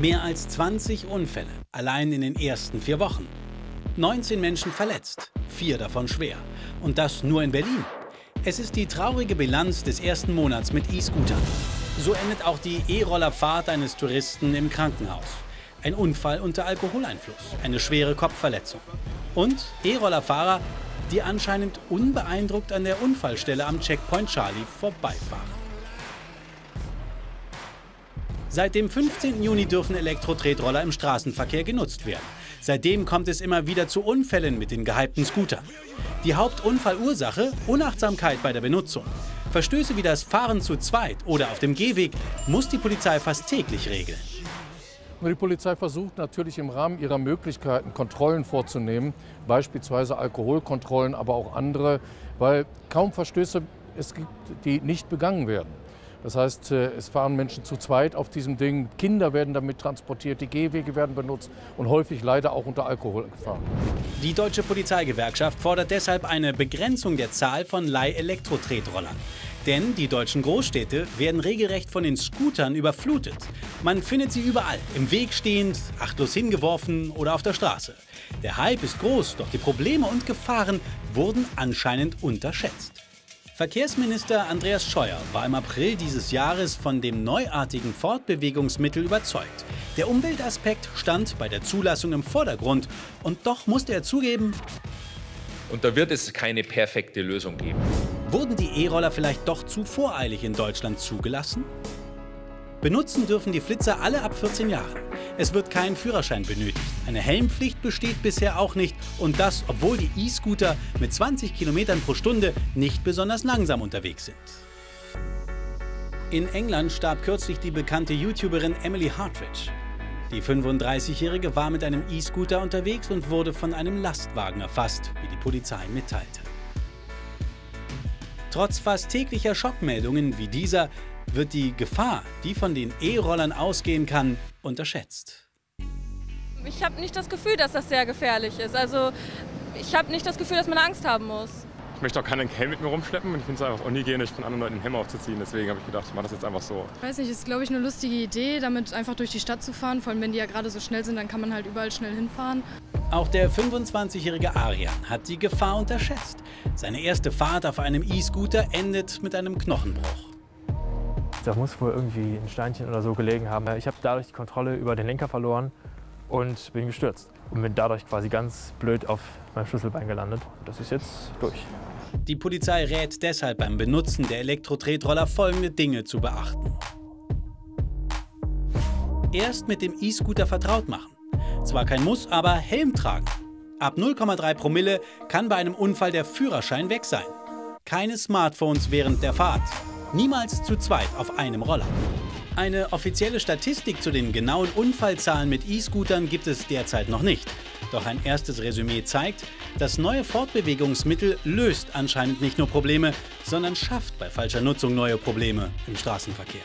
Mehr als 20 Unfälle, allein in den ersten vier Wochen. 19 Menschen verletzt, vier davon schwer. Und das nur in Berlin. Es ist die traurige Bilanz des ersten Monats mit E-Scootern. So endet auch die E-Rollerfahrt eines Touristen im Krankenhaus. Ein Unfall unter Alkoholeinfluss, eine schwere Kopfverletzung. Und E-Rollerfahrer, die anscheinend unbeeindruckt an der Unfallstelle am Checkpoint Charlie vorbeifahren. Seit dem 15. Juni dürfen Elektro-Tretroller im Straßenverkehr genutzt werden. Seitdem kommt es immer wieder zu Unfällen mit den gehypten Scootern. Die Hauptunfallursache Unachtsamkeit bei der Benutzung. Verstöße wie das Fahren zu zweit oder auf dem Gehweg muss die Polizei fast täglich regeln. Die Polizei versucht natürlich im Rahmen ihrer Möglichkeiten Kontrollen vorzunehmen, beispielsweise Alkoholkontrollen, aber auch andere, weil kaum Verstöße es gibt, die nicht begangen werden. Das heißt, äh, es fahren Menschen zu zweit auf diesem Ding, Kinder werden damit transportiert, die Gehwege werden benutzt und häufig leider auch unter Alkohol gefahren. Die Deutsche Polizeigewerkschaft fordert deshalb eine Begrenzung der Zahl von Leih-Elektro-Tretrollern. Denn die deutschen Großstädte werden regelrecht von den Scootern überflutet. Man findet sie überall, im Weg stehend, achtlos hingeworfen oder auf der Straße. Der Hype ist groß, doch die Probleme und Gefahren wurden anscheinend unterschätzt. Verkehrsminister Andreas Scheuer war im April dieses Jahres von dem neuartigen Fortbewegungsmittel überzeugt. Der Umweltaspekt stand bei der Zulassung im Vordergrund und doch musste er zugeben, und da wird es keine perfekte Lösung geben. Wurden die E-Roller vielleicht doch zu voreilig in Deutschland zugelassen? Benutzen dürfen die Flitzer alle ab 14 Jahren. Es wird kein Führerschein benötigt. Eine Helmpflicht besteht bisher auch nicht und das, obwohl die E-Scooter mit 20 km pro Stunde nicht besonders langsam unterwegs sind. In England starb kürzlich die bekannte YouTuberin Emily Hartridge. Die 35-Jährige war mit einem E-Scooter unterwegs und wurde von einem Lastwagen erfasst, wie die Polizei mitteilte. Trotz fast täglicher Schockmeldungen wie dieser wird die Gefahr, die von den E-Rollern ausgehen kann, unterschätzt. Ich habe nicht das Gefühl, dass das sehr gefährlich ist. Also ich habe nicht das Gefühl, dass man Angst haben muss. Ich möchte auch keinen Helm mit mir rumschleppen und ich finde es einfach unhygienisch, von anderen Leuten einen Helm aufzuziehen. Deswegen habe ich gedacht, ich mache das jetzt einfach so. Ich weiß nicht, ist glaube ich eine lustige Idee, damit einfach durch die Stadt zu fahren. Vor allem, wenn die ja gerade so schnell sind, dann kann man halt überall schnell hinfahren. Auch der 25-jährige Arian hat die Gefahr unterschätzt. Seine erste Fahrt auf einem E-Scooter endet mit einem Knochenbruch. Da muss wohl irgendwie ein Steinchen oder so gelegen haben. Ich habe dadurch die Kontrolle über den Lenker verloren und bin gestürzt. Und bin dadurch quasi ganz blöd auf meinem Schlüsselbein gelandet. Das ist jetzt durch. Die Polizei rät deshalb beim Benutzen der Elektro-Tretroller folgende Dinge zu beachten. Erst mit dem E-Scooter vertraut machen. Zwar kein Muss, aber Helm tragen. Ab 0,3 Promille kann bei einem Unfall der Führerschein weg sein. Keine Smartphones während der Fahrt. Niemals zu zweit auf einem Roller. Eine offizielle Statistik zu den genauen Unfallzahlen mit E-Scootern gibt es derzeit noch nicht. Doch ein erstes Resümee zeigt, das neue Fortbewegungsmittel löst anscheinend nicht nur Probleme, sondern schafft bei falscher Nutzung neue Probleme im Straßenverkehr.